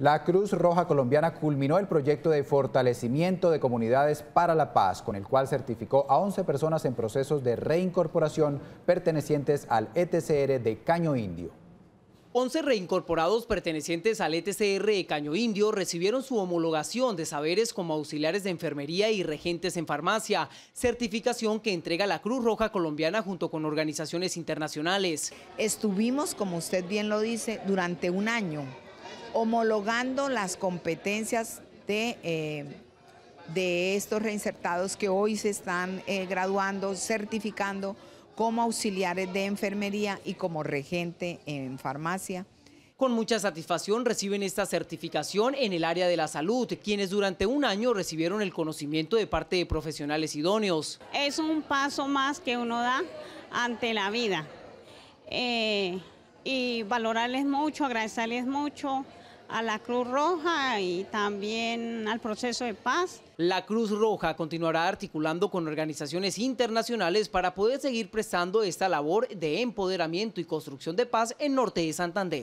La Cruz Roja Colombiana culminó el proyecto de fortalecimiento de comunidades para la paz, con el cual certificó a 11 personas en procesos de reincorporación pertenecientes al ETCR de Caño Indio. 11 reincorporados pertenecientes al ETCR de Caño Indio recibieron su homologación de saberes como auxiliares de enfermería y regentes en farmacia, certificación que entrega la Cruz Roja Colombiana junto con organizaciones internacionales. Estuvimos, como usted bien lo dice, durante un año homologando las competencias de, eh, de estos reinsertados que hoy se están eh, graduando, certificando como auxiliares de enfermería y como regente en farmacia. Con mucha satisfacción reciben esta certificación en el área de la salud, quienes durante un año recibieron el conocimiento de parte de profesionales idóneos. Es un paso más que uno da ante la vida. Eh, y valorarles mucho, agradecerles mucho a la Cruz Roja y también al proceso de paz. La Cruz Roja continuará articulando con organizaciones internacionales para poder seguir prestando esta labor de empoderamiento y construcción de paz en Norte de Santander.